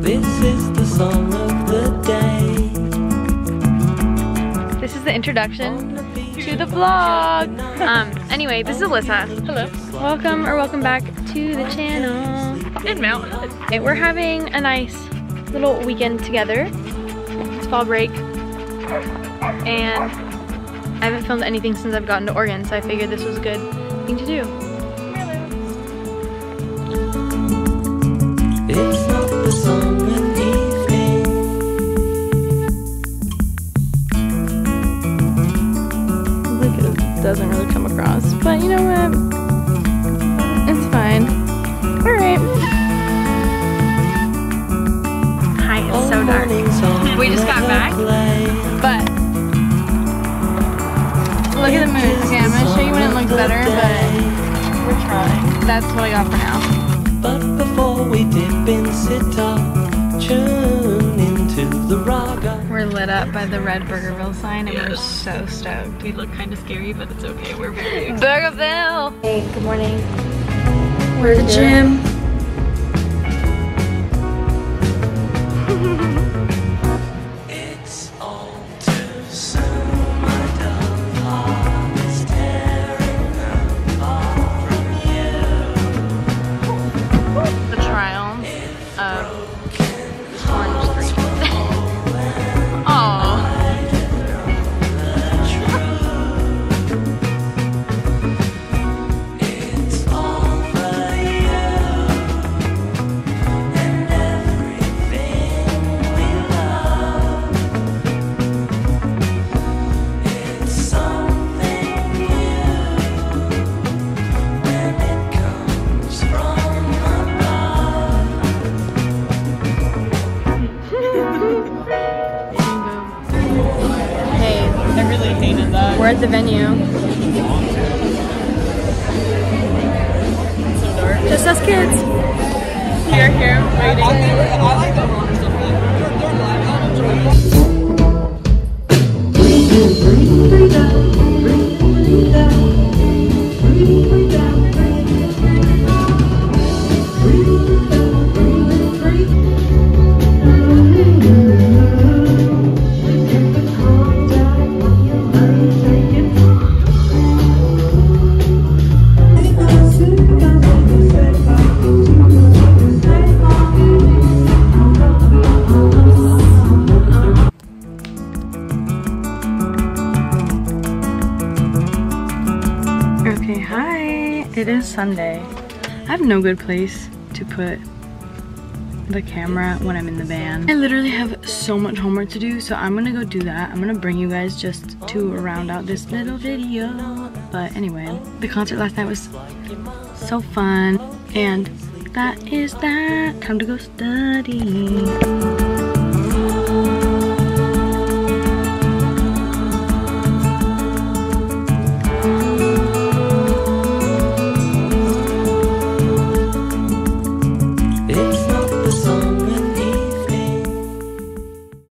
This is the song of the day. This is the introduction to the vlog. Um, anyway, this is Alyssa. Hello. Welcome or welcome back to the channel. In Mount Okay, we're having a nice little weekend together. It's fall break. And I haven't filmed anything since I've gotten to Oregon, so I figured this was a good thing to do. Doesn't really come across, but you know what? It's fine. Alright. Hi, it's so dark. We just got back. But look at the moon. Okay, I'm gonna show you when it looks better, but we're trying. That's what I got for now. But before we dip in, sit We're lit up by the red Burgerville sign and we're so stoked. We look kind of scary, but it's okay. We're very excited. Burgerville! Hey, good morning. We're at the gym. at the venue. It is Sunday. I have no good place to put the camera when I'm in the van. I literally have so much homework to do, so I'm gonna go do that. I'm gonna bring you guys just to round out this little video. But anyway, the concert last night was so fun. And that is that. Time to go study.